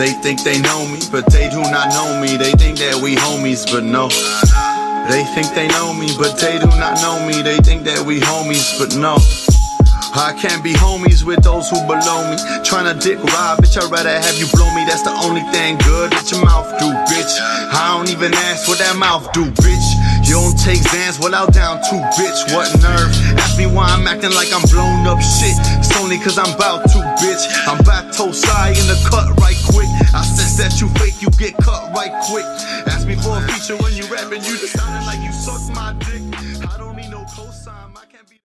They think they know me, but they do not know me. They think that we homies, but no. They think they know me, but they do not know me. They think that we homies, but no. I can't be homies with those who below me. Tryna dick ride, bitch, I'd rather have you blow me. That's the only thing good that your mouth do, bitch. I don't even ask what that mouth do, bitch. You don't take Xans without down two, bitch. What nerve? Ask me why I'm acting like I'm blown up shit. It's only cause I'm about to, bitch. I'm back toe side in the cut right quick. Ask me for a feature when you rapping, you just sounding like you suck my dick. I don't need no cosign, I can't be.